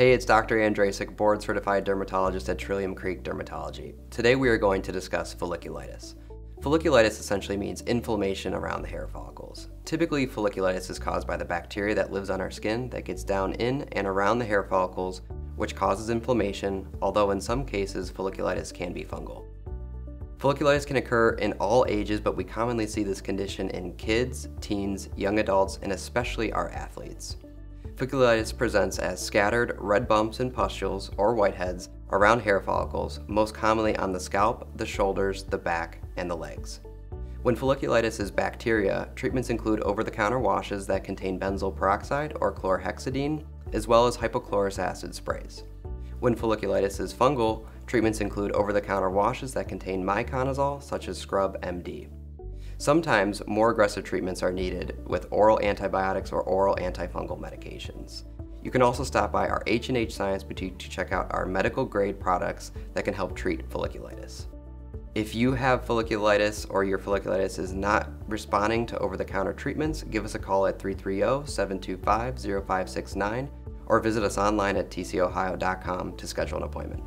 Hey, it's Dr. Andrasik, board certified dermatologist at Trillium Creek Dermatology. Today we are going to discuss folliculitis. Folliculitis essentially means inflammation around the hair follicles. Typically, folliculitis is caused by the bacteria that lives on our skin that gets down in and around the hair follicles, which causes inflammation, although in some cases, folliculitis can be fungal. Folliculitis can occur in all ages, but we commonly see this condition in kids, teens, young adults, and especially our athletes. Folliculitis presents as scattered red bumps and pustules or whiteheads around hair follicles, most commonly on the scalp, the shoulders, the back, and the legs. When folliculitis is bacteria, treatments include over-the-counter washes that contain benzoyl peroxide or chlorhexidine, as well as hypochlorous acid sprays. When folliculitis is fungal, treatments include over-the-counter washes that contain miconazole, such as Scrub MD. Sometimes more aggressive treatments are needed with oral antibiotics or oral antifungal medications. You can also stop by our H&H Science Boutique to check out our medical grade products that can help treat folliculitis. If you have folliculitis or your folliculitis is not responding to over-the-counter treatments, give us a call at 330-725-0569 or visit us online at tcohio.com to schedule an appointment.